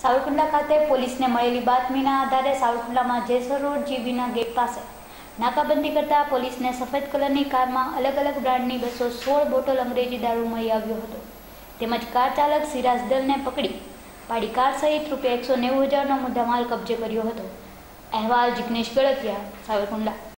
સાવરકુંડલા ખાતે પોલીસને મળેલી બાતમીના આધારે સાવરકુંડલામાં જેસર રોડ જીબીના ગેટ પાસે નાકાબંધી કરતા પોલીસને સફેદ કલરની કારમાં અલગ અલગ બ્રાન્ડની બસો સોળ બોટલ અંગ્રેજી દારૂ મળી આવ્યો હતો. તેમજ કાર ચાલક સિરાજ દલને પકડી પાડી કાર સહિત રૂપિયા એકસો નેવું હજારનો મુદ્દામાલ કબજે કર્યો હતો. અહેવાલ જિગ્નેશ ગળતિયા, સાવરકુંડલા.